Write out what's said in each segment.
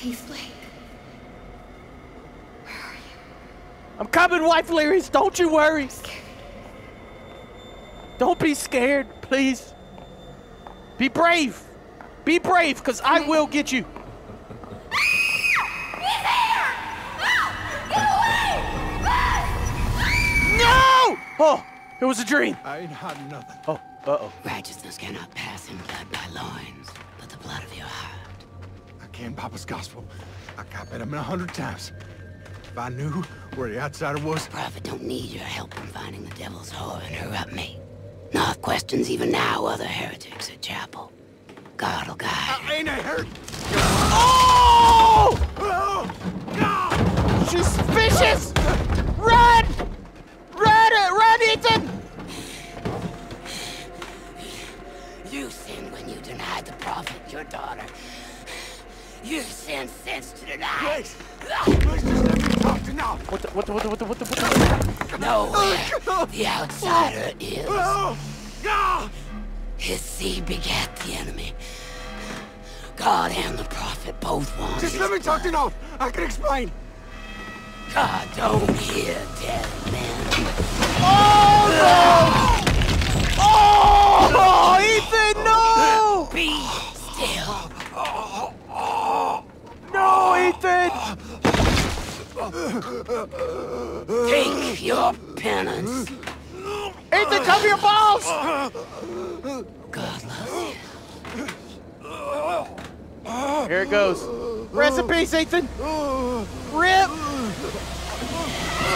Please, Blake. I'm coming, wife Lyris. Don't you worry. Don't be scared, please. Be brave. Be brave, because I will get you. Ah! He's here! No! Oh, it was a dream. I ain't had nothing. Oh, uh-oh. Righteousness cannot pass in blood by loins, but the blood of your heart. I came Papa's gospel. I copied him a hundred times. If I knew where the outsider was, The Prophet don't need your help in finding the devil's whore and corrupt me. North questions even now other heretics at chapel. God will guide. Uh, I ain't a hurt. Oh! Oh! She's vicious! Run! Run! Uh, run, Ethan! You sinned when you denied the prophet, your daughter. You sinned since to deny. Please, please just let me talk to now. What the, what the, what the, what the, what the, what the? Nowhere the outsider is. No! His seed begat the enemy. God and the prophet both want Just his let me talk to blood. now. I can explain. God don't hear dead men. Oh, Ethan! Take your penance. Ethan, cover your balls! God loves you. Here it goes. Rest in peace, Ethan. Rip.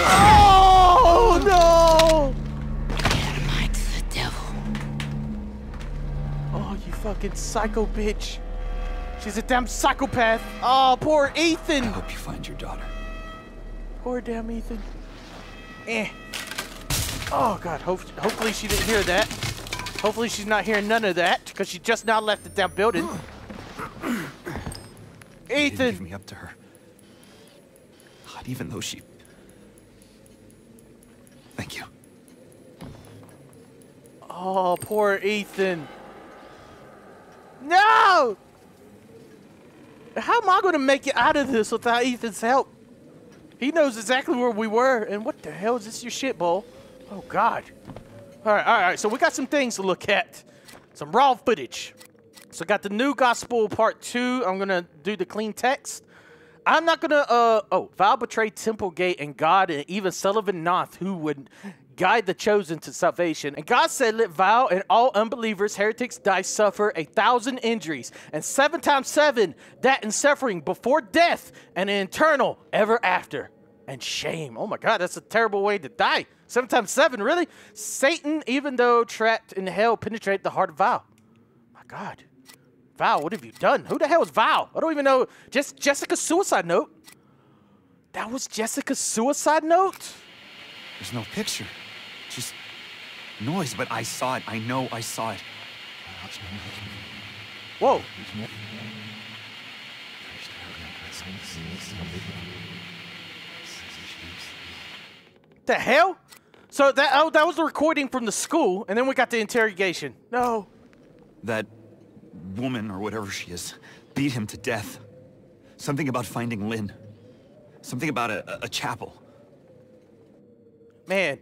Oh, no! Adamite's the devil. Oh, you fucking psycho bitch. She's a damn psychopath. Oh, poor Ethan. I Hope you find your daughter. Poor damn Ethan. Eh. Oh god, hope, hopefully she didn't hear that. Hopefully she's not hearing none of that, because she just now left the damn building. Ethan. give me up to her. God, even though she. Thank you. Oh, poor Ethan. No! How am I going to make it out of this without Ethan's help? He knows exactly where we were, and what the hell is this your shit bowl? Oh, God. All right, all right, so we got some things to look at. Some raw footage. So got the new gospel part two. I'm going to do the clean text. I'm not gonna. Uh oh, Val betrayed Temple Gate and God, and even Sullivan Knoth, who would guide the chosen to salvation. And God said, "Let Val and all unbelievers, heretics, die, suffer a thousand injuries, and seven times seven that in suffering before death, and an eternal ever after, and shame." Oh my God, that's a terrible way to die. Seven times seven, really? Satan, even though trapped in hell, penetrated the heart of Val. My God. Val, what have you done? Who the hell is Val? I don't even know. Just Jessica's suicide note. That was Jessica's suicide note? There's no picture. Just noise, but I saw it. I know I saw it. Whoa. The hell? So that oh that was the recording from the school, and then we got the interrogation. No. That woman, or whatever she is, beat him to death. Something about finding Lynn. Something about a, a, a chapel. Man.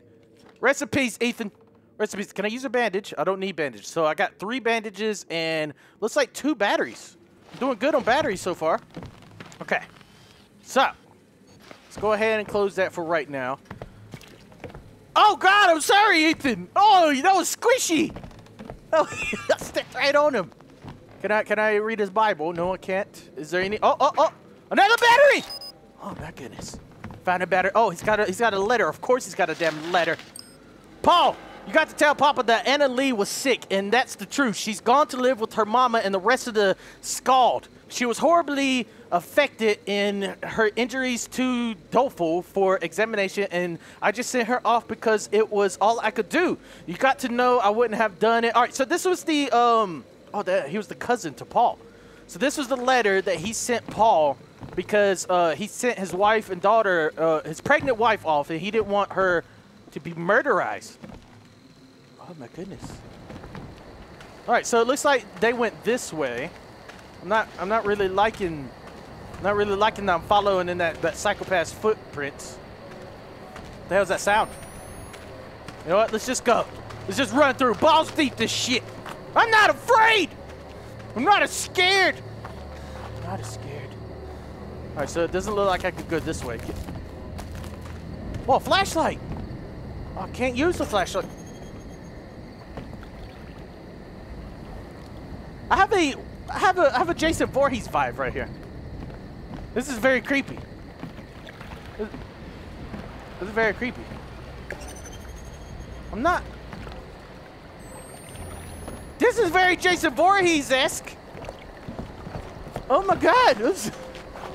Peace, Ethan. Peace. Can I use a bandage? I don't need bandage. So I got three bandages and looks like two batteries. I'm doing good on batteries so far. Okay. So, let's go ahead and close that for right now. Oh God, I'm sorry, Ethan. Oh, that was squishy. Oh, I stepped right on him. Can I can I read his Bible? No, I can't. Is there any? Oh, oh, oh! Another battery! Oh my goodness! Found a battery. Oh, he's got a he's got a letter. Of course, he's got a damn letter. Paul, you got to tell Papa that Anna Lee was sick, and that's the truth. She's gone to live with her mama and the rest of the Scalled. She was horribly affected in her injuries to Doleful for examination, and I just sent her off because it was all I could do. You got to know I wouldn't have done it. All right, so this was the um oh that he was the cousin to Paul. So this was the letter that he sent Paul because uh, he sent his wife and daughter, uh, his pregnant wife, off, and he didn't want her to be murderized. Oh my goodness. All right, so it looks like they went this way. I'm not. I'm not really liking Not really liking that I'm following in that, that psychopath's footprints. The hell's that sound? You know what? Let's just go. Let's just run through. Balls deep this shit. I'm not afraid. I'm not as scared. I'm not as scared. All right, so it doesn't look like I could go this way. Whoa, flashlight. I can't use the flashlight. I have a, I have a, I have a Jason Voorhees vibe right here. This is very creepy. This, is very creepy. I'm not. This is very Jason Voorhees-esque. Oh my god, this,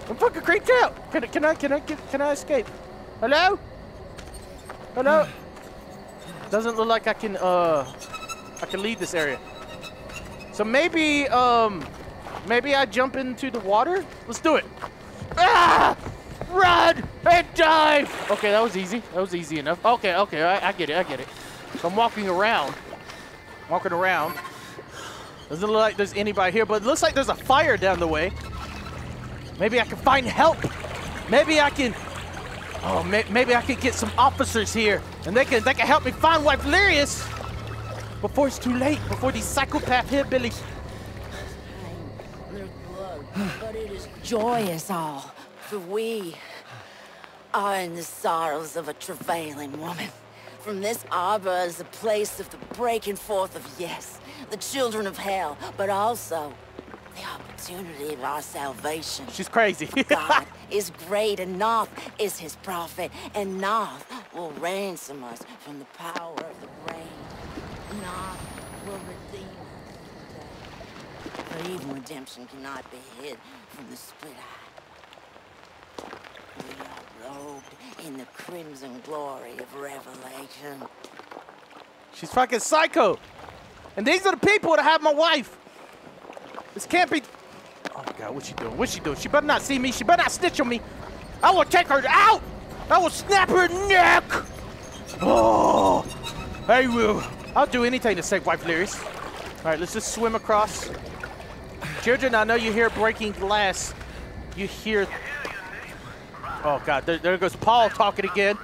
I'm fucking creeped out. Can, I- can I, can I, can I escape? Hello? Hello? Doesn't look like I can, uh, I can leave this area. So maybe, um, maybe I jump into the water? Let's do it. Ah! Run and dive! Okay, that was easy. That was easy enough. Okay, okay, I, I get it, I get it. So I'm walking around. Walking around. Doesn't look like there's anybody here, but it looks like there's a fire down the way. Maybe I can find help. Maybe I can. Oh, may, maybe I could get some officers here, and they can they can help me find Wife Lyrius before it's too late. Before these psychopath hillbillies. There's blood, but it is joyous all, for we are in the sorrows of a travailing woman. From this arbor is the place of the breaking forth of yes, the children of hell, but also the opportunity of our salvation. She's crazy. God is great, and Knoth is his prophet, and Knoth will ransom us from the power of the rain. Knoth will redeem us. But even redemption cannot be hid from the split eye. We are robed in the crimson glory of revelation. She's fucking psycho. And these are the people that have my wife. This can't be. God, what's she doing? What's she doing? She better not see me. She better not snitch on me. I will take her out. I will snap her neck. Oh, I will. I'll do anything to save wife Lyris. All right, let's just swim across. Children, I know you hear breaking glass. You hear. Oh god, there, there goes Paul talking again.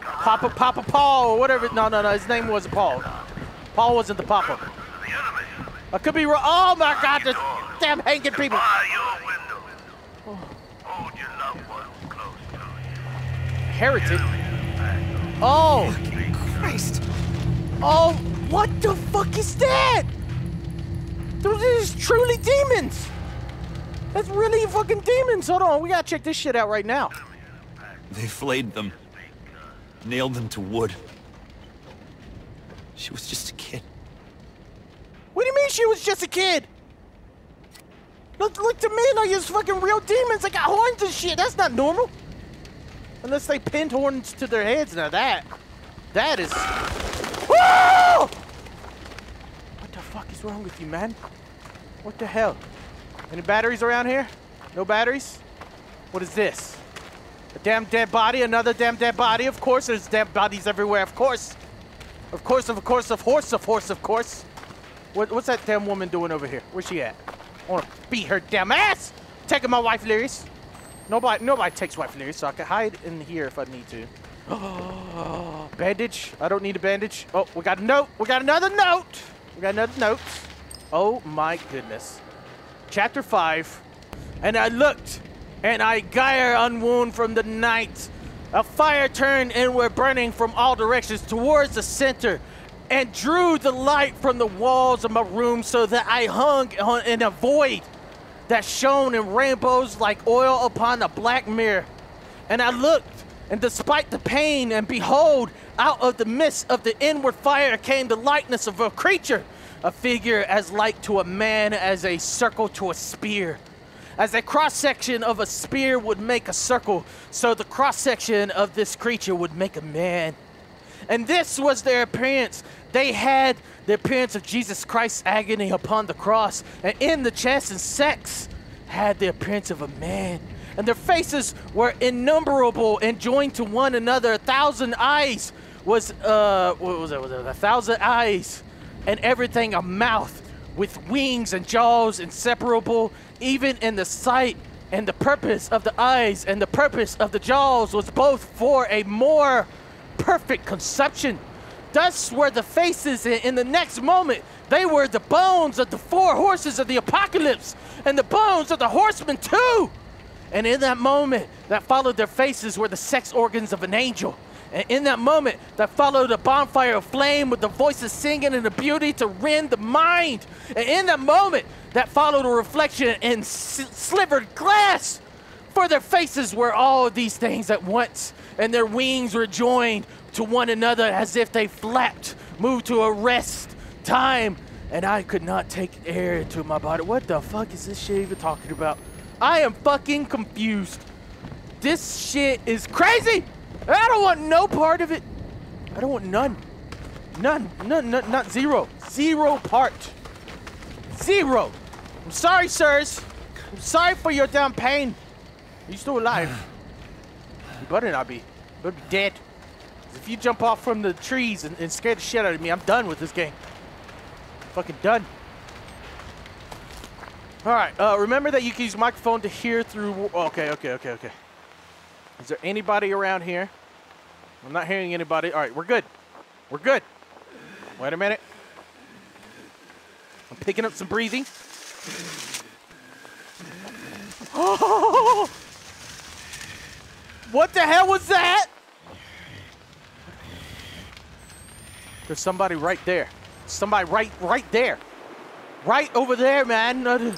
Papa, Papa Paul, or whatever. No, no, no. His name wasn't Paul. Paul wasn't the Papa. I could be wrong. Oh my God, the damn hanging people. Heretic. Oh, Christ! oh, what the fuck is that? Those is truly demons. That's really fucking demons. Hold on, we gotta check this shit out right now. They flayed them. Nailed them to wood. She was just a kid. What do you mean she was just a kid? Look, look to me like it's fucking real demons. They got horns and shit. That's not normal. Unless they pinned horns to their heads. Now that, that is. What the fuck is wrong with you, man? What the hell? Any batteries around here? No batteries? What is this? A damn dead body, another damn dead body. Of course, there's dead bodies everywhere. Of course. Of course, of course, of horse, of horse, of course. What, what's that damn woman doing over here? Where's she at? I want to beat her damn ass. Taking my wife, Lyris. Nobody, nobody takes wife, Lyris, so I can hide in here if I need to. bandage. I don't need a bandage. Oh, we got a note. We got another note. We got another note. Oh my goodness. Chapter five. And I looked, and I gyre unwound from the night. A fire turned inward, burning from all directions towards the center, and drew the light from the walls of my room so that I hung in a void that shone in rainbows like oil upon a black mirror. And I looked, and despite the pain, and behold, out of the midst of the inward fire came the likeness of a creature, a figure as like to a man as a circle to a spear. As a cross section of a spear would make a circle, so the cross section of this creature would make a man. And this was their appearance. They had the appearance of Jesus Christ's agony upon the cross, and in the chest and sex had the appearance of a man. And their faces were innumerable and joined to one another. A thousand eyes was uh what was it? Was it a thousand eyes, and everything a mouth with wings and jaws inseparable, even in the sight and the purpose of the eyes and the purpose of the jaws was both for a more perfect conception. Thus were the faces in, the next moment. They were the bones of the four horses of the apocalypse and the bones of the horsemen too. And in that moment that followed their faces were the sex organs of an angel. And in that moment that followed a bonfire of flame with the voices singing and the beauty to rend the mind. And in that moment that followed a reflection in slivered glass. For their faces were all these things at once, and their wings were joined to one another as if they flapped, moved to a rest time, and I could not take air into my body. What the fuck is this shit even talking about? I am fucking confused. This shit is crazy. I don't want no part of it. I don't want none. None. None. none not zero. Zero part. Zero. I'm sorry, sirs. I'm sorry for your damn pain. You still alive? Better not be. Better be dead. If you jump off from the trees and, and scare the shit out of me, I'm done with this game. Fucking done. All right. Uh, remember that you can use microphone to hear through. Okay. Okay. Okay. Okay. Is there anybody around here? I'm not hearing anybody. All right. We're good. We're good. Wait a minute. I'm picking up some breathing. Oh! What the hell was that? There's somebody right there. Somebody right right there. Right over there, man. Those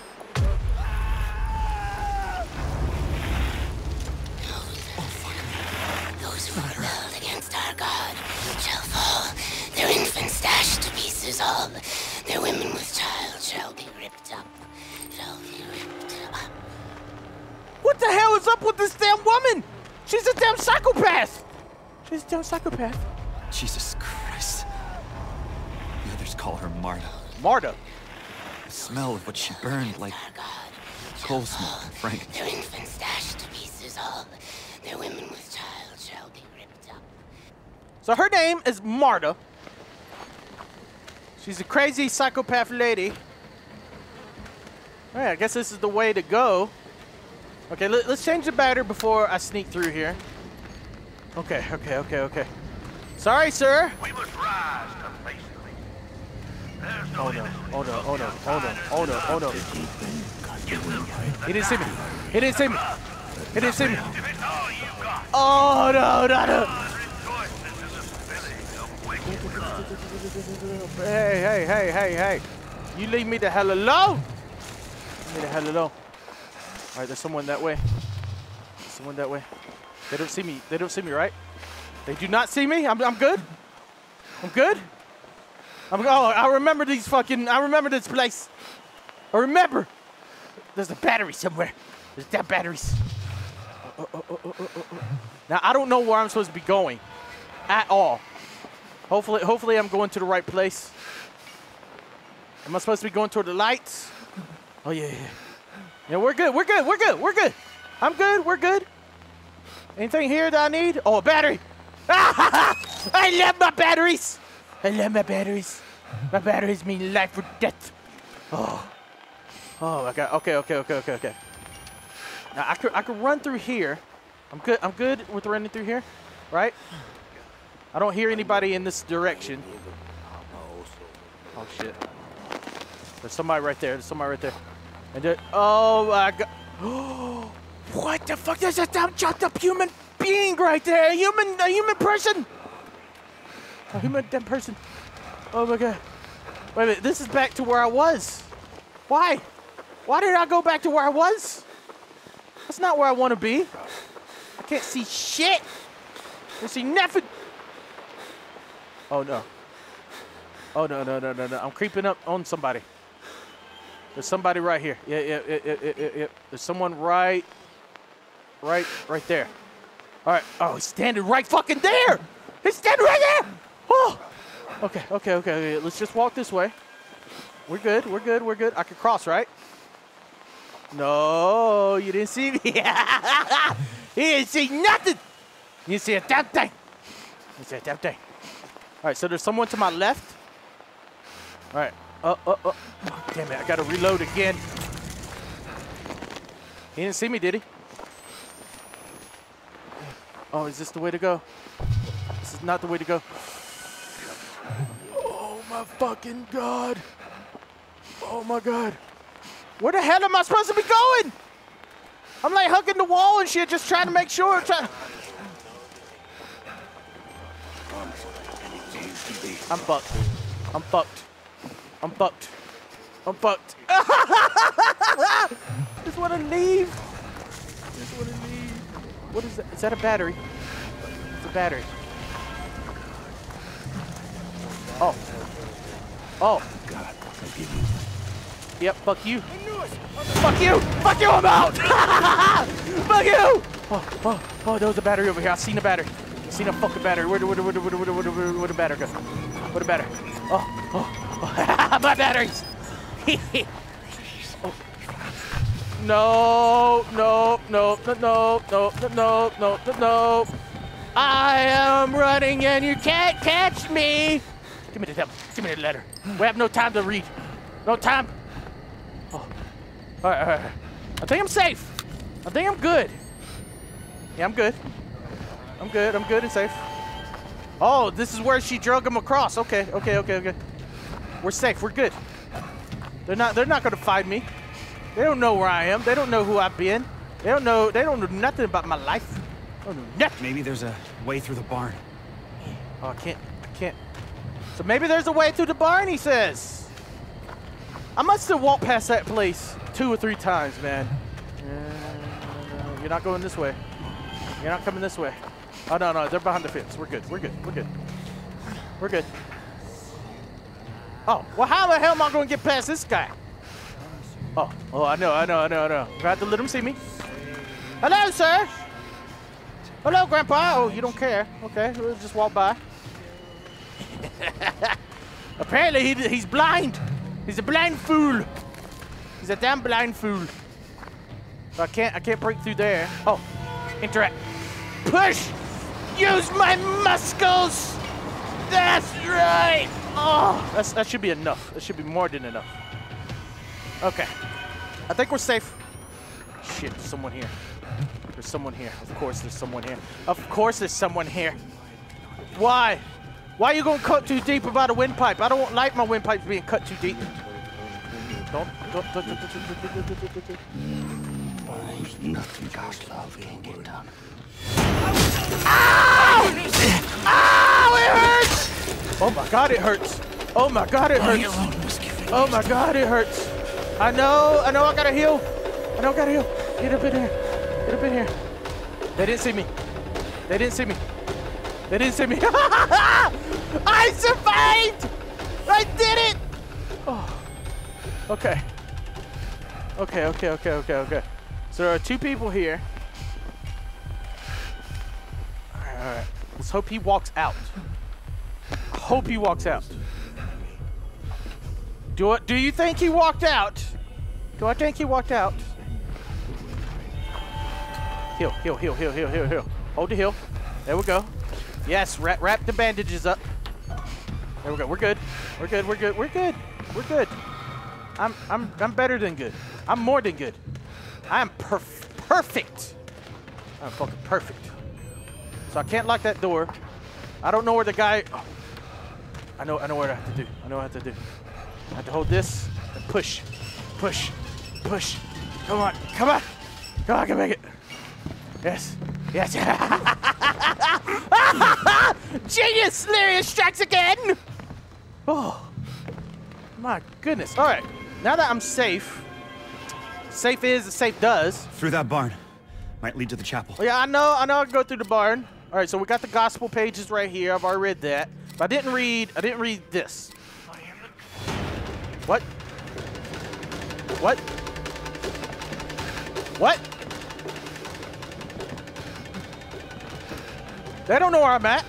who rebelled against our God shall fall, their infants dashed to pieces all, their women with child shall be ripped up, shall be ripped up. What the hell is up with this? She's a damn psychopath. She's a damn psychopath. Jesus Christ. The others call her Marta. Marta. The smell of what she burned like oh coal smoke and Frank. their infants dashed to pieces all, their women with child shall be ripped up. So her name is Marta. She's a crazy psychopath lady. All right, I guess this is the way to go. Okay, let, us change the battery before I sneak through here. Okay, okay, okay, okay. Sorry, sir. We must rise to face the lead. There's no Oh no, oh no, oh no, oh no, oh no, oh no. He didn't see me. He didn't see me. He didn't see me. If it's all you got, Oh no, no, no. rejoice into the filling of wicked love. Hey, hey, hey, hey, hey. You leave me the hell alone. Leave me the hell alone. All right, there's someone that way. There's someone that way. They don't see me. They don't see me, right? They do not see me. I'm, I'm good. I'm good. I'm. Oh, I remember these fucking. I remember this place. I remember. There's a battery somewhere. There's dead batteries. Oh, oh, oh, oh, oh, oh, oh. Now I don't know where I'm supposed to be going, at all. Hopefully, hopefully I'm going to the right place. Am I supposed to be going toward the lights? Oh yeah, yeah. Yeah, we're good. We're good. We're good. We're good. I'm good. We're good. Anything here that I need? Oh, a battery. I love my batteries. I love my batteries. My batteries mean life or death. Oh. Oh my god. Okay, okay, okay, okay, okay. Now I could I could run through here. I'm good. I'm good with running through here, right? I don't hear anybody in this direction. Oh shit. There's somebody right there. There's somebody right there. And there, oh my god. what the fuck? There's a damn chopped up human being right there. A human, a human person. A human damn person. Oh my god. Wait a minute. This is back to where I was. Why? Why did I go back to where I was? That's not where I want to be. I can't see shit. I see nothing. Oh no. Oh no no no no no! I'm creeping up on somebody. There's somebody right here. Yeah yeah yeah yeah yeah. yeah. There's someone right, right right there. All right. Oh, he's standing right fucking there. He's standing right there. Oh. Okay okay okay okay. Let's just walk this way. We're good. We're good. We're good. I can cross, right? No, you didn't see me. he didn't see nothing. You see a damn thing. You see a damn thing. All right, so there's someone to my left. All right. Uh, uh, uh. Damn it, I gotta reload again. He didn't see me, did he? Oh, is this the way to go? This is not the way to go. Oh my fucking god. Oh my god. Where the hell am I supposed to be going? I'm like hugging the wall and shit, just trying to make sure. Try- I'm fucked. I'm fucked. I'm fucked. I'm fucked. just want to leave. Just want to leave. What is that? Is that a battery? It's a battery. Oh. Oh. God. Yep, fuck you. Fuck you! Fuck you, I'm out! fuck you! Oh, oh, oh, there was a battery over here. I seen a battery. I seen a fucking battery. Where, where, where, where, where, where, where, where, where the battery go? Where the battery? Oh, oh, oh. my batteries! No, no, no, no, no, no, no, no, no, no. I am running and you can't catch me. Give me the devil. Give me the letter. We have no time to read. No time. Oh. All right, all right. I think I'm safe. I think I'm good. Yeah, I'm good. I'm good. I'm good and safe. Oh, this is where she drug him across. Okay, okay, okay, okay. We're safe. We're good. They're not. They're not gonna find me. They don't know where I am. They don't know who I've been. They don't know. They don't know nothing about my life. Maybe there's a way through the barn. Oh, I can't. I can't. So maybe there's a way through the barn. He says. I must have walked past that place two or three times, man. Uh, you're not going this way. You're not coming this way. Oh no, no, they're behind the fence. We're good. We're good. We're good. We're good. Oh, well, how the hell am I going to get past this guy? Oh, oh, I know, I know, I know, I know. I have to let him see me. Hello, sir. Hello, Grandpa. Oh, you don't care. Okay, we'll just walk by. Apparently, he, he's blind. He's a blind fool. He's a damn blind fool. I can't, I can't break through there. Oh, interact. Push. Use my muscles. That's right. Oh, that's, that should be enough. That should be more than enough. Okay. I think we're safe. Shit, there's someone here. There's someone here. Of course there's someone here. Of course there's someone here. Why? Why are you going to cut too deep about a windpipe? I don't like my windpipes being cut too deep. Don't, don't, don't, don't, don't, Nothing God's love can get done. Ow! Ow! It hurts! Oh my god, it hurts. Oh my god, it hurts. Oh my god, it hurts. I know, I know I gotta heal. I know I gotta heal. Get up in here. Get up in here. They didn't see me. They didn't see me. They didn't see me. I survived! I did it! Oh. Okay. Okay, okay, okay, okay, okay. So there are two people here. Alright, alright. Let's hope he walks out. Hope he walks out. Do it. Do you think he walked out? Do I think he walked out? Heal, heal, heal, heal, heal, heal, heal. Hold the heal. There we go. Yes, wrap, wrap the bandages up. There we go. We're good. We're good. We're good. We're good. We're good. I'm, I'm, I'm better than good. I'm more than good. I am perf perfect. I'm fucking perfect. So I can't lock that door. I don't know where the guy. I know. I know what I have to do. I know what I have to do. I have to hold this and push, push, push. Come on, come on, come on, I can make it. Yes, yes. Genius! Lyria strikes again. Oh, my goodness. All right, now that I'm safe, safe is safe does. Through that barn. Might lead to the chapel. Yeah, I know. I know. I can go through the barn. All right, so we got the gospel pages right here. I've already read that. I didn't read. I didn't read this. What? What? What? They don't know where I'm at.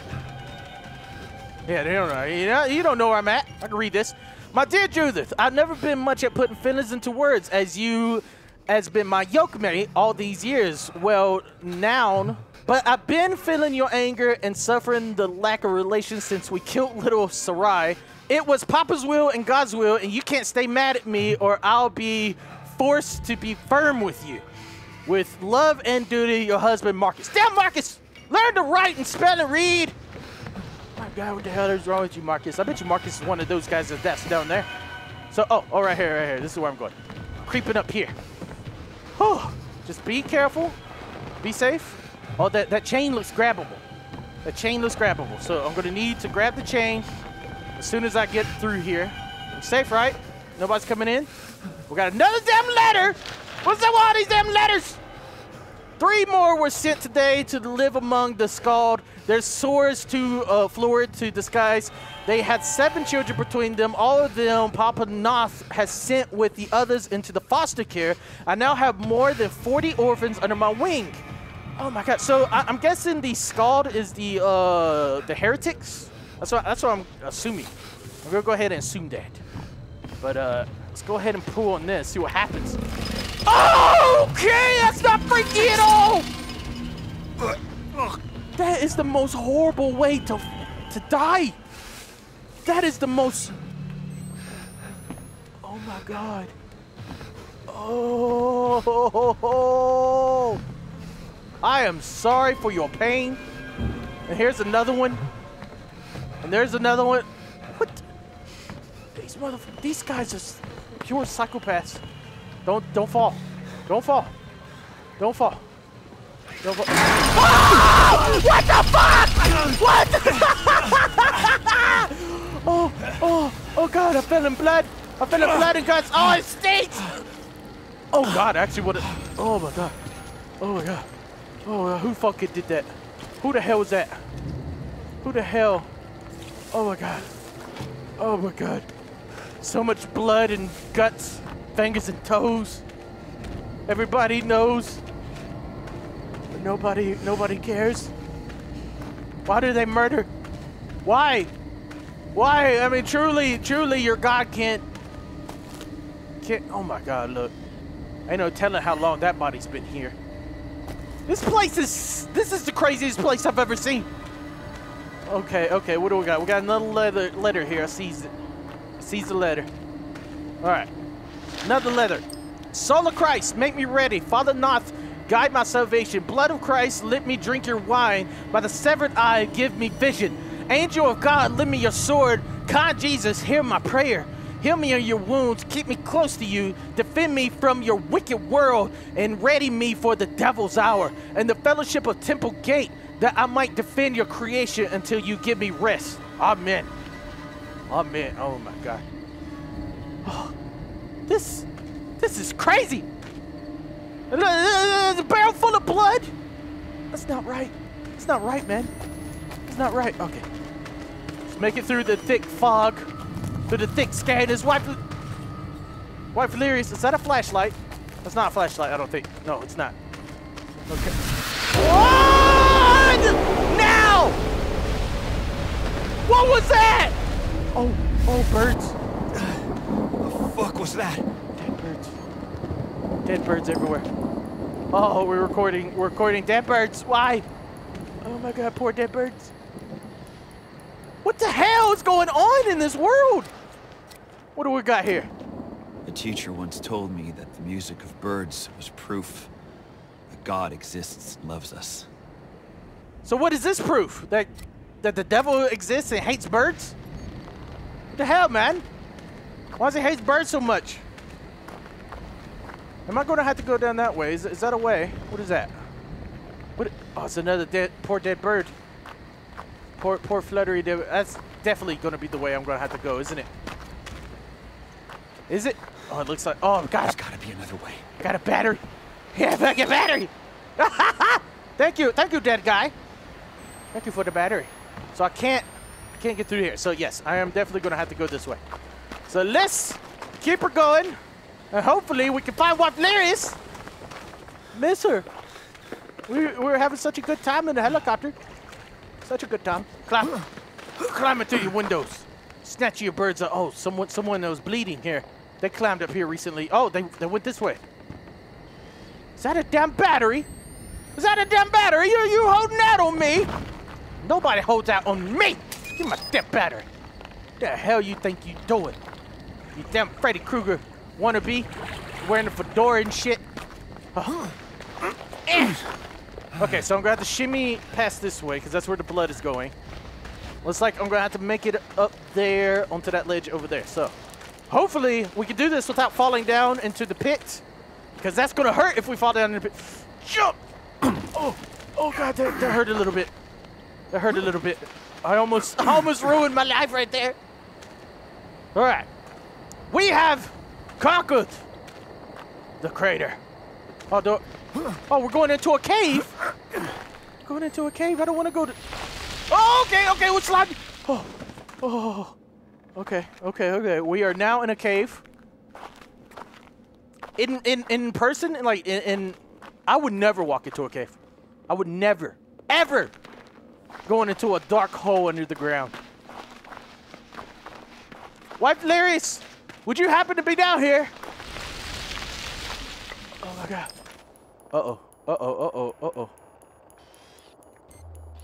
Yeah, they don't know. You, know, you don't know where I'm at. I can read this. My dear Judith, I've never been much at putting feelings into words as you has been my yoke mate all these years. Well, noun. But I've been feeling your anger and suffering the lack of relation since we killed little Sarai. It was Papa's will and God's will, and you can't stay mad at me or I'll be forced to be firm with you. With love and duty, your husband, Marcus. Damn, Marcus! Learn to write and spell and read! My God, what the hell is wrong with you, Marcus? I bet you Marcus is one of those guys that's down there. So, oh, oh, right here, right here. This is where I'm going. Creeping up here. Oh, just be careful. Be safe. Oh, that, that chain looks grabbable. That chain looks grabbable. So I'm going to need to grab the chain as soon as I get through here. I'm safe, right? Nobody's coming in. We got another damn letter. What's up with all these damn letters? Three more were sent today to live among the Scalled. Their swords to uh, Florid to disguise. They had seven children between them. All of them, Papa Knoth has sent with the others into the foster care. I now have more than 40 orphans under my wing. Oh my God! So I, am guessing the Scalled is the uh, the heretics. That's what that's what I'm assuming. I'm gonna go ahead and assume that. But uh, let's go ahead and pull on this. See what happens. Okay, that's not freaky at all. That is the most horrible way to to die. That is the most. Oh my God. Oh. I am sorry for your pain. And here's another one. And there's another one. What? These motherfuckers, these guys are pure psychopaths. Don't, don't fall. Don't fall. Don't fall. Don't fall. Oh! What the fuck? What? oh, oh, oh God, I fell in blood. I fell in blood and guts. Oh, it stinks. Oh God, actually what? Oh my God. Oh my God. Oh, who fucking did that? Who the hell was that? Who the hell? Oh my god. Oh my god. So much blood and guts, fingers and toes. Everybody knows. But nobody, nobody cares. Why did they murder? Why? Why? I mean, truly, truly, your God can't. Can't. Oh my God! Look, ain't no telling how long that body's been here. This place is, this is the craziest place I've ever seen. Okay, okay, what do we got? We got another letter, letter here. I sees it. Sees the letter. All right, another letter. Soul of Christ, make me ready. Father Knoth, guide my salvation. Blood of Christ, let me drink your wine. By the severed eye, give me vision. Angel of God, lend me your sword. Kind Jesus, hear my prayer. Heal me of your wounds, keep me close to you, defend me from your wicked world, and ready me for the devil's hour, and the fellowship of Temple Gate, that I might defend your creation until you give me rest. Amen. Amen. Oh my God. Oh, this, this is crazy. The barrel full of blood. That's not right. It's not right, man. It's not right. Okay. Let's make it through the thick fog through the thick sky. His wife, wife Lyrius, is that a flashlight? That's not a flashlight, I don't think. No, it's not. Okay. What? Now! What was that? Oh, oh, birds. The fuck was that? Dead birds. Dead birds everywhere. Oh, we're recording. We're recording dead birds. Why? Oh my god, poor dead birds. What the hell is going on in this world? What do we got here? A teacher once told me that the music of birds was proof that God exists and loves us. So what is this proof? That that the devil exists and hates birds? What the hell, man? Why does he hate birds so much? Am I going to have to go down that way? Is, is that a way? What is that? What? Oh, it's another dead, poor dead bird. Poor, poor fluttery dead. That's definitely going to be the way I'm going to have to go, isn't it? Is it? Oh, it looks like. Oh, God. There's gotta be another way. Got a battery. Yeah, fucking battery. Thank you. Thank you, dead guy. Thank you for the battery. So I can't, I can't get through here. So yes, I am definitely going to have to go this way. So let's keep her going. And hopefully we can find what Larry's. Miss her. We, we were having such a good time in the helicopter. Such a good time. Climb, climbing through your windows. Snatch your birds. Up. Oh, someone, someone that was bleeding here. They climbed up here recently. Oh, they, they went this way. Is that a damn battery? Is that a damn battery? You, you holding that on me? Nobody holds that on me. Give me my damn battery. The hell you think you doing? You damn Freddy Krueger wannabe? Wearing a fedora and shit. Okay, so I'm gonna have to shimmy past this way because that's where the blood is going. Looks like I'm gonna have to make it up there onto that ledge over there. So, hopefully we can do this without falling down into the pit, because that's gonna hurt if we fall down in the pit. Jump! oh, oh god, that, that hurt a little bit. That hurt a little bit. I almost, I almost ruined my life right there. All right, we have conquered the crater. Oh, the, oh, we're going into a cave. Going into a cave. I don't want to go to. Oh, okay, okay, we're sliding. Oh, oh, okay, okay, okay. We are now in a cave. In in in person, like in, in I would never walk into a cave. I would never, ever going into a dark hole under the ground. Wife Larry's, would you happen to be down here? Oh my god. Uh-oh. Uh-oh, uh-oh, uh-oh.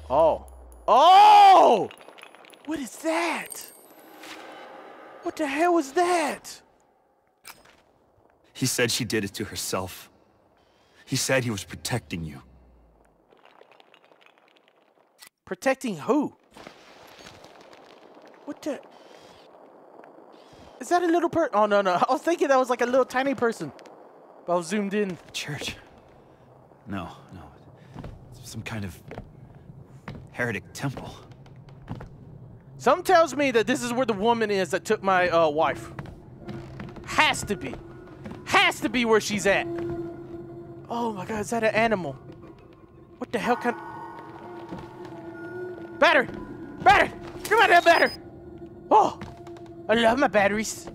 Oh. Oh! What is that? What the hell was that? He said she did it to herself. He said he was protecting you. Protecting who? What the? Is that a little per? Oh no no! I was thinking that was like a little tiny person. But I was zoomed in. Church? No, no. It's some kind of heretic temple. Something tells me that this is where the woman is that took my uh, wife. Has to be. Has to be where she's at. Oh my god, is that an animal? What the hell can... Battery! Battery! Come on, that battery! Oh! I love my batteries.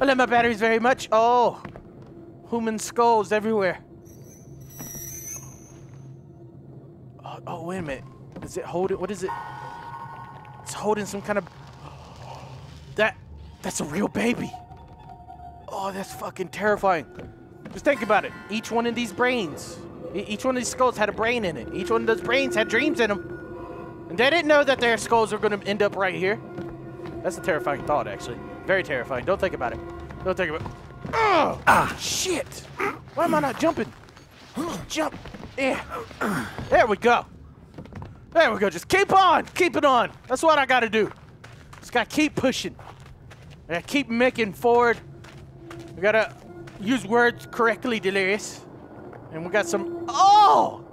I love my batteries very much. Oh! Human skulls everywhere. Oh, oh, wait a minute. Is it holding... What is it? Holding some kind of... That... That's a real baby. Oh, that's fucking terrifying. Just think about it. Each one of these brains, each one of these skulls had a brain in it. Each one of those brains had dreams in them. And they didn't know that their skulls were going to end up right here. That's a terrifying thought, actually. Very terrifying. Don't think about it. Don't think about it. Oh, ah, shit. Why am I not jumping? Jump. Yeah. There we go. There we go. Just keep on. Keep it on. That's what I got to do. Just got to keep pushing. I gotta keep making forward. We gotta use words correctly, Delirious. And we got some. Oh!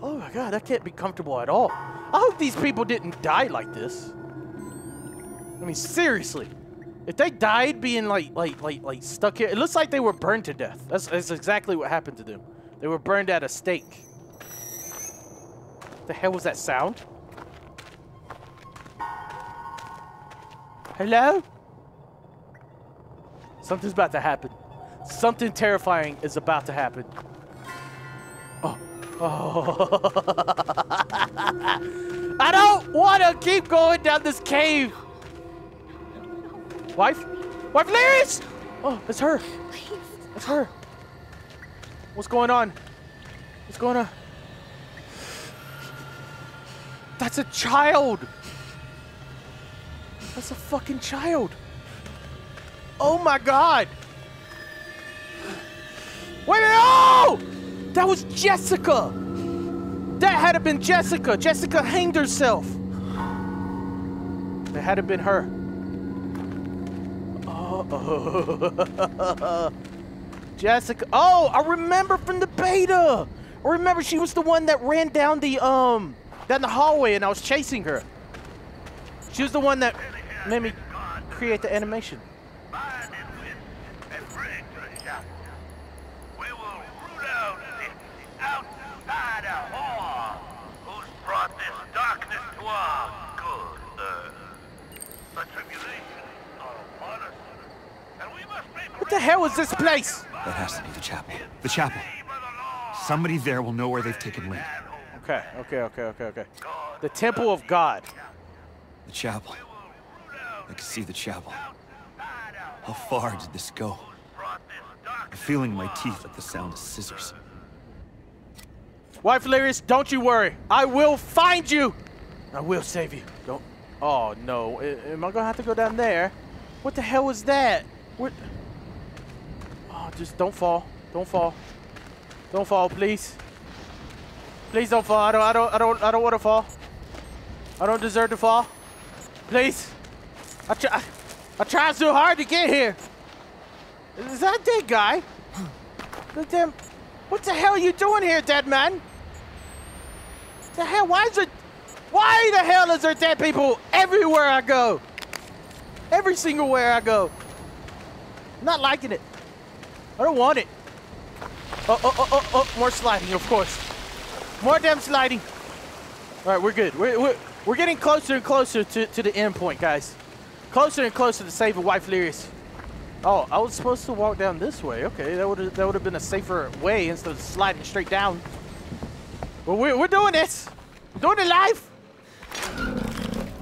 Oh my god, that can't be comfortable at all. I hope these people didn't die like this. I mean, seriously. If they died being like, like, like, like stuck here, it looks like they were burned to death. That's, that's exactly what happened to them. They were burned at a stake. The hell was that sound? Hello? Something's about to happen. Something terrifying is about to happen. Oh. Oh. I don't want to keep going down this cave. Wife? Wife Larry's! Oh, it's her. It's her. What's going on? What's going on? That's a child. That's a fucking child. Oh my god! Wait a minute! Oh! That was Jessica! That had to been Jessica. Jessica hanged herself. That had to been her. Oh. Jessica. Oh, I remember from the beta. I remember she was the one that ran down the um down the hallway and I was chasing her. She was the one that made me create the animation. Bind it with and bring to the shop. We will root out the outsider whore who's brought this darkness to our good earth. The tribulation upon us, and we must be What the hell is this place? That has to be the chapel. The chapel. Somebody there will know where they've taken Lynn. Okay, okay, okay, okay, okay. The Temple of God. The chapel. I can see the chapel. How far did this go? I'm feeling my teeth at the sound of scissors. Wife Lyrius, don't you worry. I will find you. I will save you. Don't. Oh no. I- am I gonna have to go down there? What the hell was that? What? Oh, just don't fall. Don't fall. Don't fall, please. Please don't fall. I don't. I don't. I don't. I don't want to fall. I don't deserve to fall. Please. I try. I tried so hard to get here. Is that a dead guy? The damn. What the hell are you doing here, dead man? The hell? Why is it? Why the hell is there dead people everywhere I go? Every single where I go. Not liking it. I don't want it. Oh, oh, oh, oh, oh, more sliding, of course. More damn sliding. All right, we're good. We're, we're, we're getting closer and closer to, to the end point, guys. Closer and closer to saving Wife Lyrius. Oh, I was supposed to walk down this way. Okay, that would that would have been a safer way instead of sliding straight down. But we're, we're doing this. We're doing it live.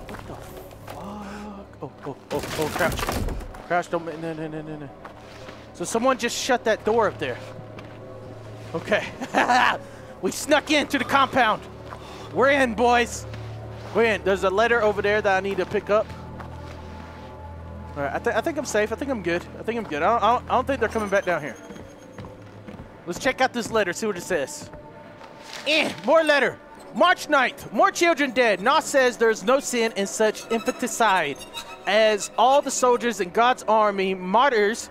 What the fuck? Oh, oh, oh, oh, crouch. Crouch, don't, no, no, no, no, no. So someone just shut that door up there. Okay. we snuck into the compound. We're in, boys. We're in. There's a letter over there that I need to pick up. All right, I, th I think I'm safe. I think I'm good. I think I'm good. I don't, I, don't, I don't think they're coming back down here. Let's check out this letter, see what it says. Eh, more letter. March 9th, more children dead. Knoth says there's no sin in such infanticide as all the soldiers in God's army, martyrs,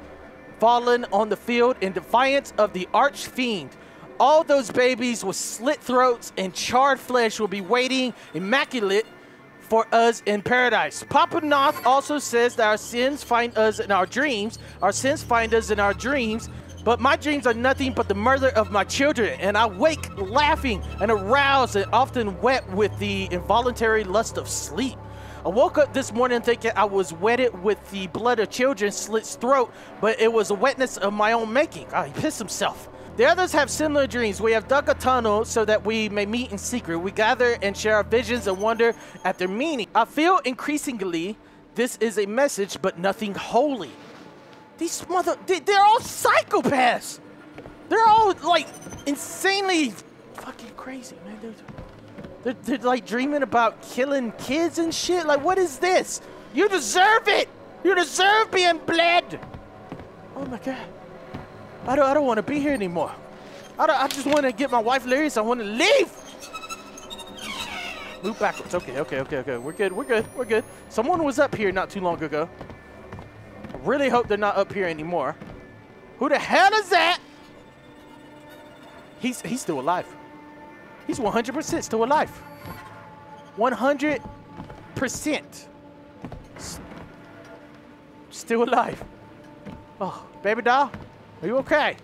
fallen on the field in defiance of the arch fiend. All those babies with slit throats and charred flesh will be waiting immaculate for us in paradise. Papa Knoth also says that our sins find us in our dreams. Our sins find us in our dreams. But my dreams are nothing but the murder of my children, and I wake laughing and aroused and often wet with the involuntary lust of sleep. I woke up this morning thinking I was wetted with the blood of children slit's throat, but it was a wetness of my own making. Ah, he pissed himself. The others have similar dreams. We have dug a tunnel so that we may meet in secret. We gather and share our visions and wonder at their meaning. I feel increasingly this is a message, but nothing holy. These mother, they, they're all psychopaths. They're all like insanely fucking crazy, man. They're, they're, they're like dreaming about killing kids and shit. Like, what is this? You deserve it. You deserve being bled. Oh my god. I don't, I don't want to be here anymore. I, I just want to get my wife Lyrius. I want to leave. Move backwards. Okay, okay, okay, okay. We're good. We're good. We're good. Someone was up here not too long ago. I really hope they're not up here anymore. Who the hell is that? He's he's still alive. He's 100% still alive. 100% still alive. Oh, baby doll. Are you okay?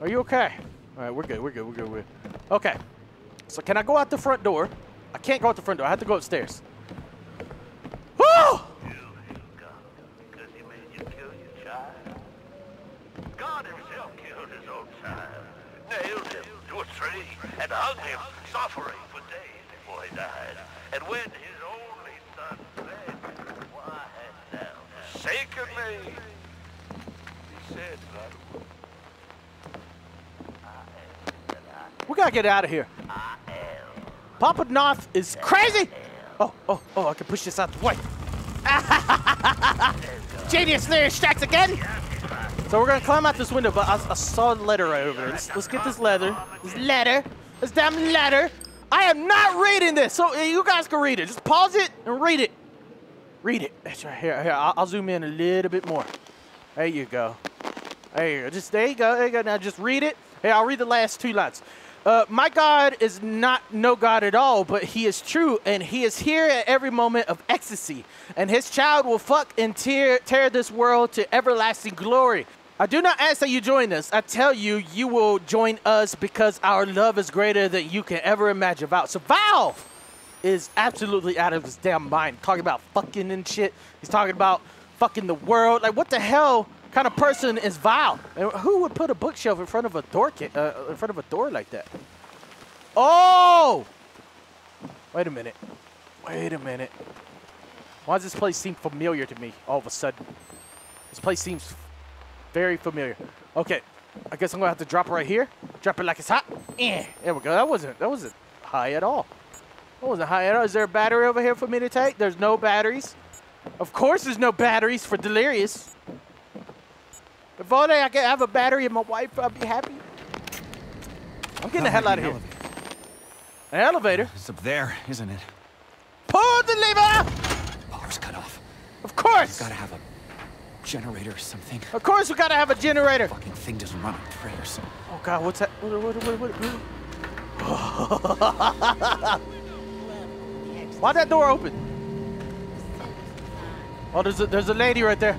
Are you okay? All right, we're good. We're good. We're good. We're good. Okay. So can I go out the front door? I can't go out the front door. I have to go upstairs. Woo! God himself killed his own child. Nailed him to a tree and hung him, suffering for days before he died. And when his only son fled, why thou forsaken me? We gotta get out of here. Papa Knoth is crazy. Oh, oh, oh! I can push this out the way. Genius Lyrius strikes again. So we're gonna climb out this window, but I, I saw a letter right over there. Let's, let's get this letter. This letter. This damn letter. I am not reading this, so you guys can read it. Just pause it and read it. Read it. That's right here. Here, I'll, I'll zoom in a little bit more. There you go. Go. Just there you go. There you go. Now just read it. Hey, I'll read the last two lines. Uh, my God is not no God at all, but He is true, and He is here at every moment of ecstasy. And His child will fuck and tear, tear this world to everlasting glory. I do not ask that you join us. I tell you, you will join us because our love is greater than you can ever imagine. Val. So Val is absolutely out of his damn mind, talking about fucking and shit. He's talking about fucking the world. Like, what the hell kind of person is Val? And who would put a bookshelf in front of a door, uh, in front of a door like that? Oh! Wait a minute. Wait a minute. Why does this place seem familiar to me all of a sudden? This place seems very familiar. Okay, I guess I'm gonna have to drop it right here. Drop it like it's hot. Eh, there we go. That wasn't that wasn't high at all. That wasn't high at all. Is there a battery over here for me to take? There's no batteries. Of course, there's no batteries for Delirious. If only I could have a battery in my wife, I'd be happy. I'm getting the hell out of here. An elevator? It's up there, isn't it? Pull the lever! Power's cut off. Of course! We Gotta have a generator or something. Of course we gotta have a generator. Fucking thing doesn't run on prayers. Oh god, what's that? What, what, what, what, what? Why'd that door open? Oh, there's a, there's a lady right there.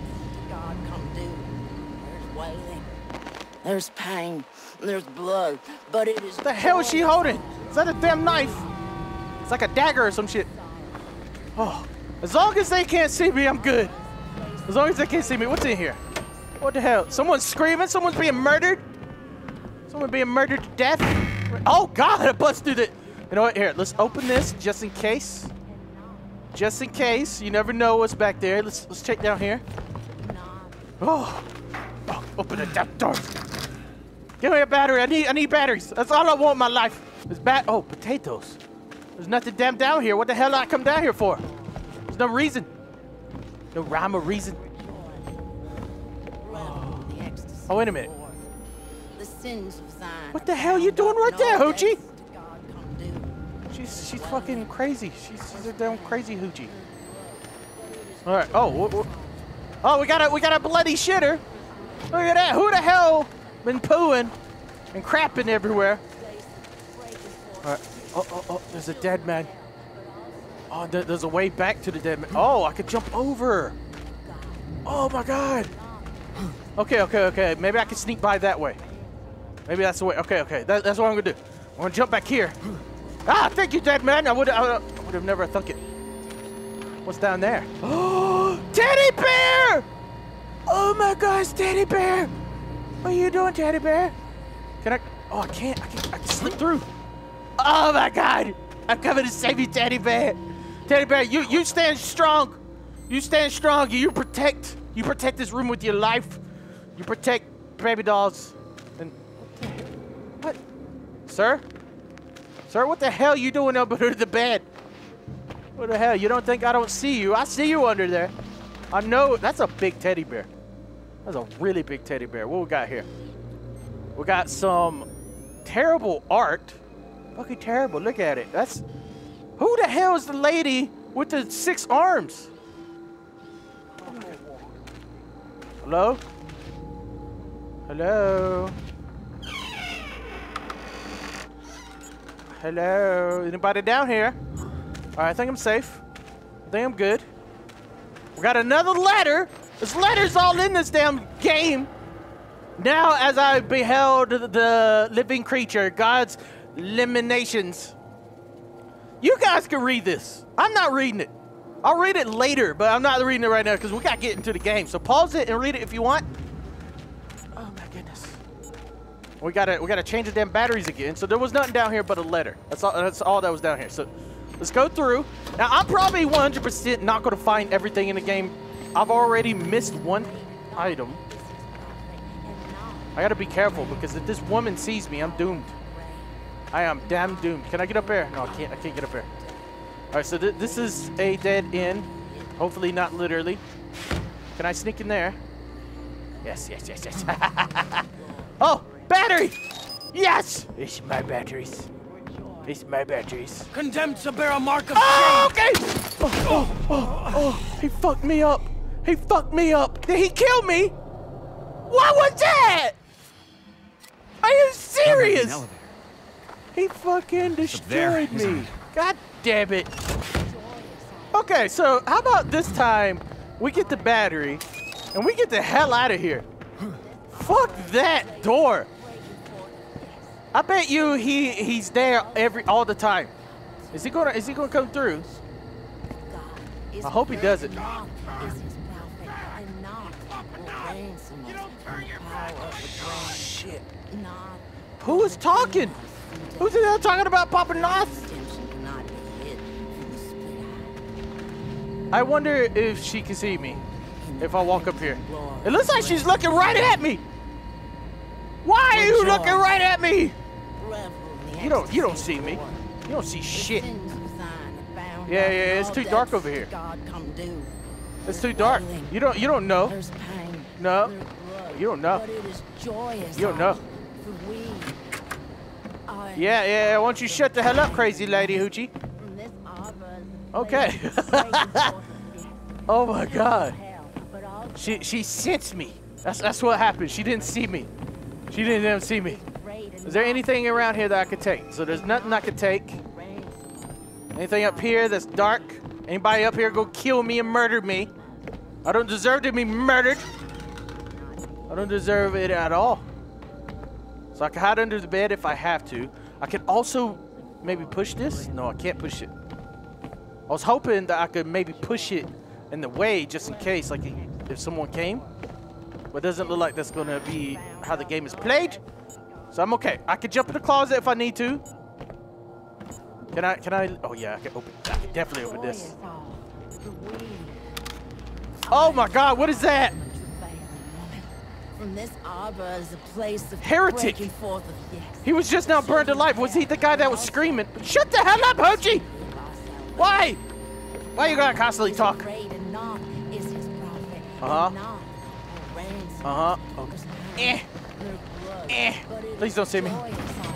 There's pain. There's blood. But it is What the hell is she holding? Is that a damn knife? It's like a dagger or some shit. Oh, as long as they can't see me, I'm good. As long as they can't see me. What's in here? What the hell? Someone's screaming? Someone's being murdered? Someone being murdered to death? Oh god, I bust through the... You know what? Here, let's open this just in case. Just in case. You never know what's back there. Let's let's check down here. Oh, oh open the damn door. Give me a battery. I need I need batteries. That's all I want in my life. Is bat. Oh, potatoes. There's nothing damn down here. What the hell did I come down here for? There's no reason. No rhyme or reason. Ecstasy Oh, wait a minute. What the hell you doing right there, Hoochie? She's she's fucking crazy. She's she's a damn crazy hoochie. All right. Oh. oh, we got a we got a bloody shitter. Look at that. Who the hell been pooing and crapping everywhere? All right. Oh oh oh. There's a dead man. Oh, there's a way back to the dead man. Oh, I could jump over. Oh my god. Okay, okay, okay. Maybe I can sneak by that way. Maybe that's the way. Okay, okay. That, that's what I'm gonna do. I'm gonna jump back here. Ah, thank you, dead man. I would I would have never thunk it. What's down there? Oh, teddy bear! Oh my gosh, teddy bear! What are you doing, teddy bear? Can I? Oh, I can't. I can. I can slip through. Oh my god! I'm coming to save you, teddy bear. Teddy bear, you you stand strong. You stand strong. You protect. You protect this room with your life. You protect baby dolls. And what? Sir? Sir, what the hell are you doing up under the bed? What the hell? You don't think I don't see you? I see you under there. I know. That's a big teddy bear. That's a really big teddy bear. What we got here? We got some terrible art. Fucking terrible. Look at it. That's. Who the hell is the lady with the six arms? Hello? Hello? Hello? Anybody down here? All right, I think I'm safe. I think I'm good. We got another letter. There's letters all in this damn game. Now, as I beheld the living creature, God's eliminations. You guys can read this. I'm not reading it. I'll read it later, but I'm not reading it right now because we got to get into the game. So pause it and read it if you want. Oh my goodness. We gotta we gotta change the damn batteries again. So there was nothing down here but a letter. That's all. That's all that was down here. So let's go through. Now I'm probably 100% not gonna find everything in the game. I've already missed one item. I gotta be careful because if this woman sees me, I'm doomed. I am damn doomed. Can I get up there? No, I can't. I can't get up there. All right, so th this is a dead end. Hopefully not literally. Can I sneak in there? Yes, yes, yes, yes. oh, battery! Yes! It's my batteries. It's my batteries. Condemned to bear a mark of Oh, okay! Oh, oh, oh, oh, he fucked me up. He fucked me up. Did he kill me? What was that? Are you serious? He fucking destroyed me. God damn it. Okay, so how about this time we get the battery and we get the hell out of here? Fuck that door. I bet you he he's there every all the time. Is he gonna is he gonna come through? I hope he does Shit. Who is talking? Who's in there talking about Papa Knoth? redemption cannot be hid from the split I wonder if she can see me if I walk up here. It looks like she's looking right at me. Why are you looking right at me? You don't you don't see me. You don't see shit. Yeah, yeah, it's too dark over here. God come do. It's too dark. You don't you don't know. No. You don't know. But it is joyous. You don't know. We are Yeah, yeah, yeah. Why don't you shut the hell up, crazy lady Hoochie? From this arbor, Okay. the place breaking forth of the Oh my god. hell, but all She she sensed me. That's that's what happened. She didn't see me. She didn't even see me. Is there anything around here that I could take? So there's nothing I could take. Anything up here that's dark? Anybody up here go kill me and murder me? I don't deserve to be murdered. I don't deserve it at all. So I can hide under the bed if I have to. I can also maybe push this. No, I can't push it. I was hoping that I could maybe push it in the way just in case, like if someone came. But it doesn't look like that's gonna be how the game is played. So I'm okay. I can jump in the closet if I need to. Can I, can I, oh yeah, I can open, I can definitely open this. Oh my god, what is that? From this arbor is a place of Heretic. forth of yes. He was just now burned alive. Was he the guy that was screaming? Shut the hell up, Hochi! Why? Why you gotta constantly talk? Great and Knoth is his prophet. And Knoth will reign Uh-huh. supreme. Okay. Eh. Eh. Please don't see me. joyous all,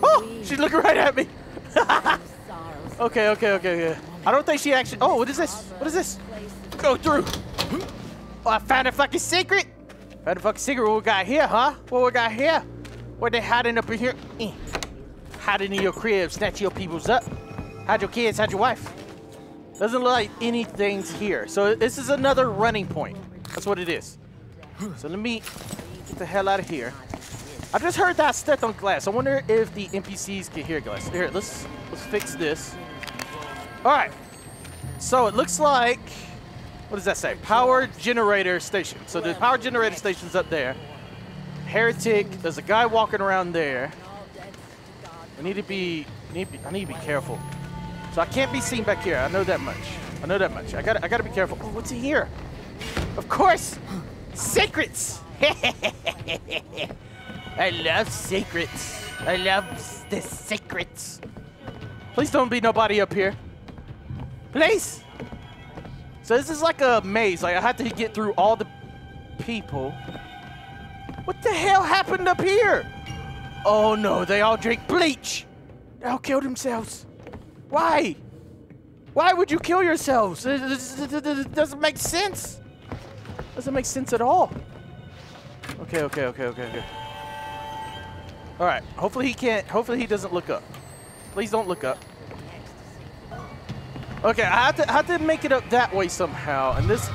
the Oh, she's looking right at me. Okay, okay, okay, okay. I don't think she actually, oh, what is this? What is this? Go through. Oh, I found a fucking secret. Found a fucking secret. What we got here, huh? What we got here? What they hiding up in here? Eh. Hiding in your crib, snatch your peoples up. Hide your kids, hide your wife. Doesn't look like anything's here. So this is another running point. That's what it is. So let me get the hell out of here. I just heard that step on glass. I wonder if the NPCs can hear glass. Here, let's let's fix this. All right. So it looks like what does that say? Power generator station. So the power generator station's up there. Heretic. There's a guy walking around there. I need to be. I need, to be- I need to be careful. So I can't be seen back here. I know that much. I know that much. I got. to I got to be careful. Oh, what's in here? Of course, secrets. I love secrets. I love the secrets. Please don't be nobody up here. Please. So this is like a maze. Like I have to get through all the people. What the hell happened up here? Oh no, they all drink bleach. They all killed themselves. Why? Why would you kill yourselves? It, doesn't make sense. Doesn't make sense at all. Okay, okay, okay, okay, okay. All right. Hopefully he can't. Hopefully he doesn't look up. Please don't look up. Okay, I have to I to make it up that way somehow. And this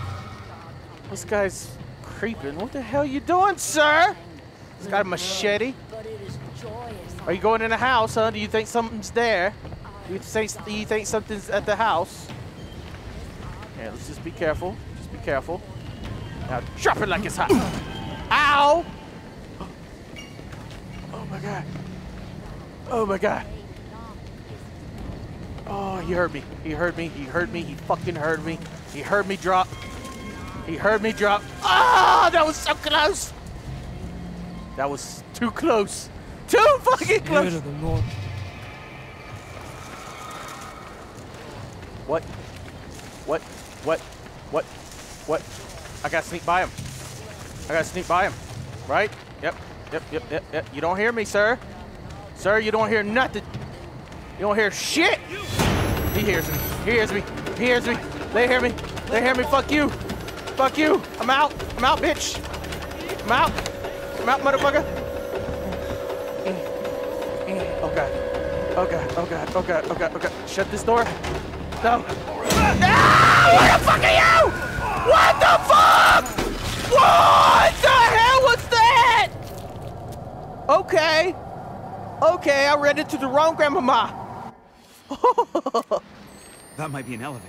this guy's creeping. What the hell you doing, sir? He's got a machete. Are you going in the house, huh? Do you think something's there? Do you think do you think something's at the house? Yeah, let's just be careful. Just be careful. Now drop it like it's hot. Ow! Oh my god. Oh my god. Oh, he heard me. He heard me. He heard me. He fucking heard me. He heard me drop. He heard me drop. Oh, that was so close. That was too close. Too fucking close. What? What? What? What? What? I gotta sneak by him. I gotta sneak by him. Right? Yep. Yep. Yep. Yep. Yep. You don't hear me, sir. Sir, you don't hear nothing. You don't hear shit. He hears me. He hears me. He hears me. They hear me. They hear me. Fuck you. Fuck you. I'm out. I'm out, bitch. I'm out. I'm out, motherfucker. Oh god. Oh god. Oh god. Oh god. Oh god. Oh god. Shut this door. No. Ah! Where the fuck are you? What the fuck? What the hell was that? Okay. Okay, I read it to the wrong grandmama. That might be an elevator.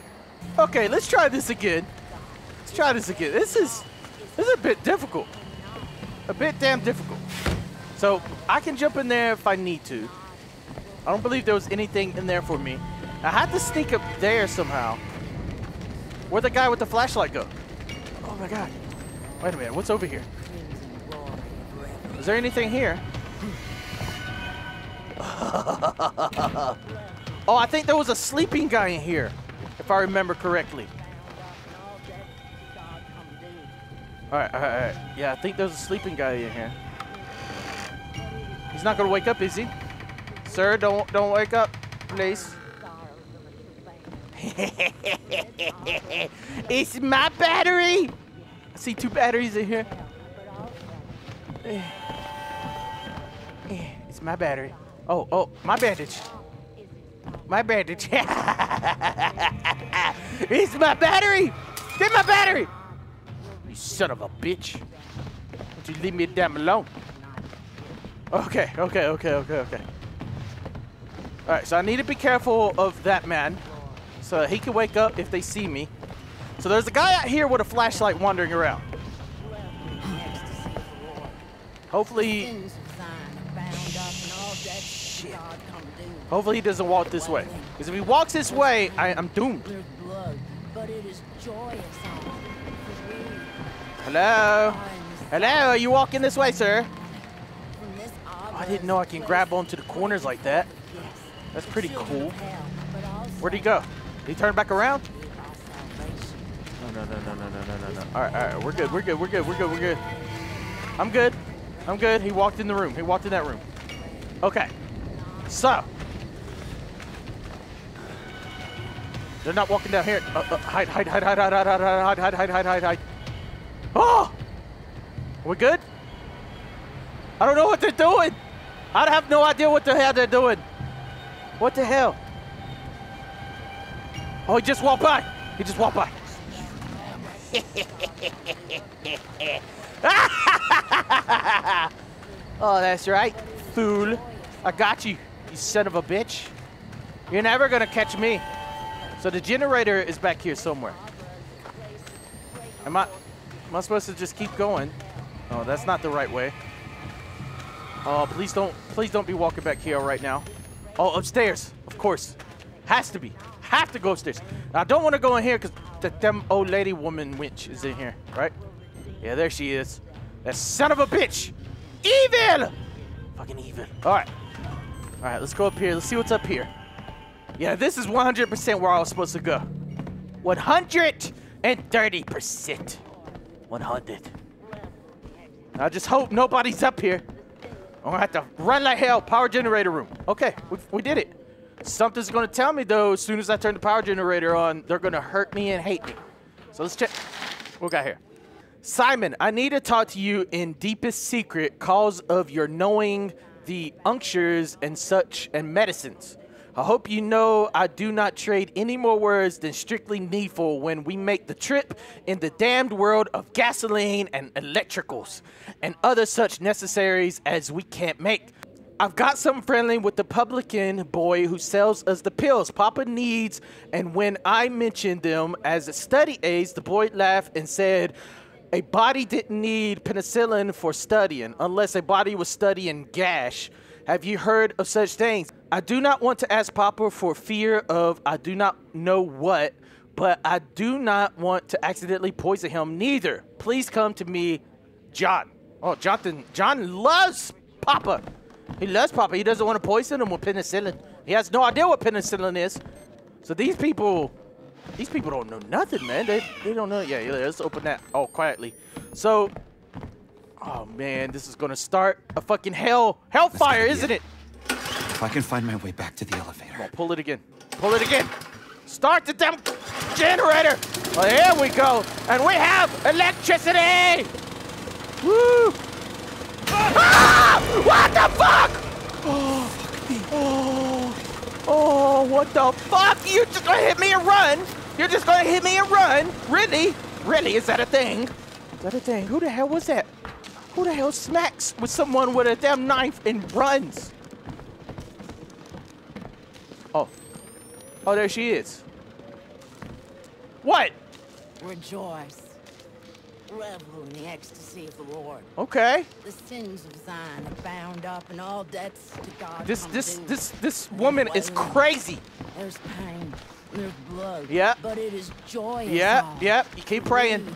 Okay, let's try this again. Let's try this again. This is this is a bit difficult. A bit damn difficult. So I can jump in there if I need to. I don't believe there was anything in there for me. I had to sneak up there somehow. Where'd the guy with the flashlight go? Oh my god. Wait a minute, what's over here? Is there anything here? oh, I think there was a sleeping guy in here, if I remember correctly. all right, all right, all right. Yeah, I think there's a sleeping guy in here. He's not gonna wake up, is he? Sir, don't don't wake up, please. it's my battery. I see two batteries in here. It's my battery. Oh, oh, my bandage. My bandage. it's my battery. Get my battery. You son of a bitch. Don't you leave me damn alone. Okay, okay, okay, okay, okay. All right, so I need to be careful of that man, so that he can wake up if they see me. So there's a guy out here with a flashlight wandering around. Hopefully, Hopefully he doesn't walk this way. Because if he walks this way, I, am doomed. Hello? Hello, are you walking this way, sir? I didn't know I can grab onto the corners like that. That's pretty cool. Where'd he go? Did he turn back around? No, no, no, no, no, no, no, no. All right, all right, we're good, we're good, we're good, we're good, we're good. I'm good, I'm good. He walked in the room, he walked in that room. Okay, so They're not walking down here. Uh, uh, hide, hide, hide, hide, hide, hide, hide, hide, hide, hide, hide, hide, hide. Oh! We good? I don't know what they're doing. I have no idea what the hell they're doing. What the hell? Oh, he just walked by. He just walked by. oh, that's right, fool. I got you, you son of a bitch. You're never gonna catch me. So the generator is back here somewhere. Am I, am I supposed to just keep going? Oh, that's not the right way. Oh, please don't, please don't be walking back here right now. Oh, upstairs, of course. Has to be. Have to go upstairs. Now, I don't want to go in here because the them old lady woman witch is in here, right? Yeah, there she is. That son of a bitch. Evil! Fucking evil. All right. All right, let's go up here. Let's see what's up here. Yeah, this is 100% where I was supposed to go. 130%. 100. I just hope nobody's up here. I'm gonna have to run like hell. Power generator room. Okay, we, we did it. Something's gonna tell me though, as soon as I turn the power generator on, they're gonna hurt me and hate me. So let's check. What we got here? Simon, I need to talk to you in deepest secret cause of your knowing the unctures and such and medicines. I hope you know I do not trade any more words than strictly needful when we make the trip in the damned world of gasoline and electricals and other such necessaries as we can't make. I've got some friendly with the publican boy who sells us the pills Papa needs, and when I mentioned them as a study aids, the boy laughed and said, a body didn't need penicillin for studying unless a body was studying gash. Have you heard of such things? I do not want to ask Papa for fear of I do not know what, but I do not want to accidentally poison him neither. Please come to me, John. Oh, Jonathan. John loves Papa. He loves Papa. He doesn't want to poison him with penicillin. He has no idea what penicillin is. So these people, these people don't know nothing, man. They, they don't know. Yeah, yeah, let's open that. Oh, quietly. So, oh man, this is gonna start a fucking hell, hellfire, isn't it. If I can find my way back to the elevator. Come pull it again. Pull it again. Start the damn generator. Well, here we go. And we have electricity. Woo. Ah! What the fuck? Oh, fuck me. Oh, oh, what the fuck? You're just gonna hit me and run? You're just gonna hit me and run? Really? Really? Is that a thing? Is that a thing? Who the hell was that? Who the hell smacks with someone with a damn knife and runs? Oh. Oh, there she is. What? Rejoice. Revel in the ecstasy of the Lord. Okay. The sins of Zion are bound up and all debts to God. This this due. this this woman is crazy. There's pain. There's blood. Yeah. But it is all. yep. You keep praying.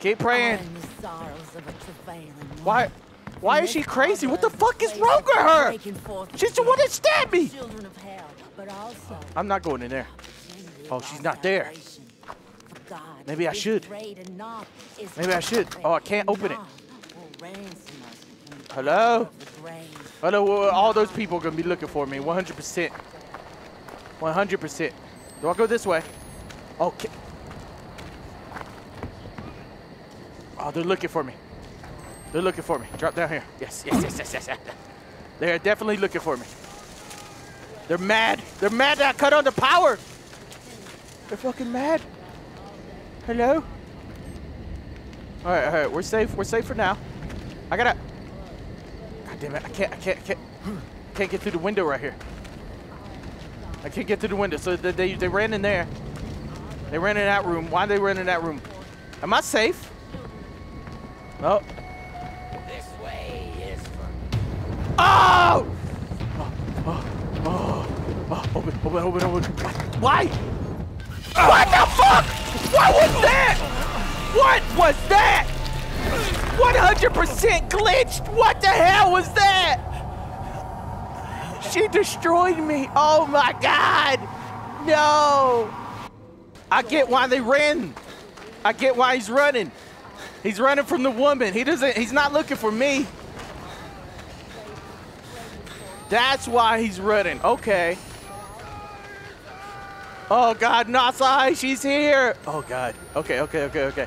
Keep praying. The sorrows of a travailing Why why is she crazy? What the fuck is wrong with her? She's the one that stabbed me. I'm not going in there. Oh, she's not there. Maybe I should. Maybe I should. Oh, I can't open it. Hello? Hello, uh, all those people are gonna be looking for me, 100%. 100%. Do I go this way? Okay. Oh, they're looking for me. They're looking for me. Drop down here. Yes, yes, yes, yes, yes. yes. They are definitely looking for me. They're mad. They're mad that I cut on the power. They're fucking mad. Hello? All right, all right. We're safe. We're safe for now. I gotta. God damn it! I can't. I can't. I can't. I can't get through the window right here. I can't get through the window. So they they, they ran in there. They ran in that room. Why they ran in that room? Am I safe? Oh. This way is for Oh! Open, open, open, open. Why? What the fuck? What was that? What was that? 100% glitched. What the hell was that? She destroyed me. Oh my god. No. I get why they ran. I get why he's running. He's running from the woman. He doesn't he's not looking for me. That's why he's running. Okay. Oh God, Nasai, she's here. Oh God. Okay, okay, okay, okay.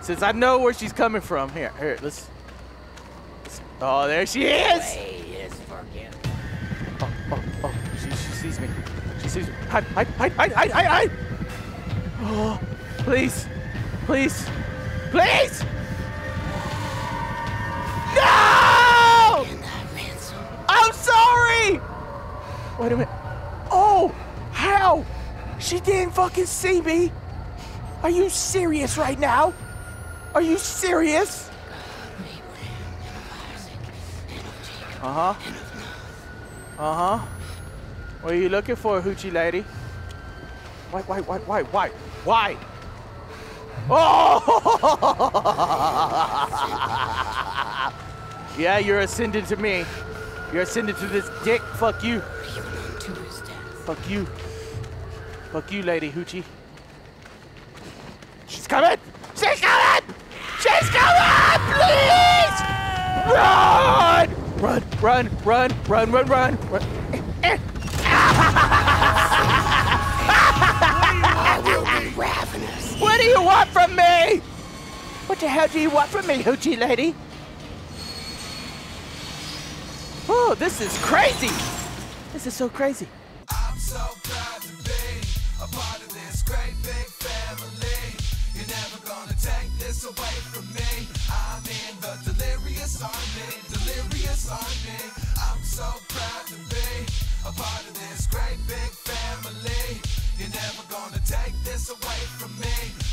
Since I know where she's coming from, here, here, let's. let's- oh, there she is. way is forgiven. Oh, oh, oh, she, she sees me. She sees me. Hide, hide, hide, hide, hide, hide, hide. Oh, please, please, please. No! And that ransom. I'm sorry! Wait a minute. Oh, how? She didn't fucking see me. Are you serious right now? Are you serious? Uh huh. Uh huh. What are you looking for, hoochie lady? Why, why, why, why, why, why? Oh! yeah, you're ascending to me. You're ascending to this dick. Fuck you. Even unto his death. Fuck you. Fuck you, Lady Hoochie. She's coming! She's coming! She's coming! Please! Run! Run, run, run, run, run, run. run. I will be ravenous. What do you want from me? What the hell do you want from me, Hoochie Lady? Oh, this is crazy! This is so crazy. Great big family. You're never gonna take this away from me. I'm in the delirious army, delirious army. I'm so proud to be a part of this great big family. You're never gonna take this away from me.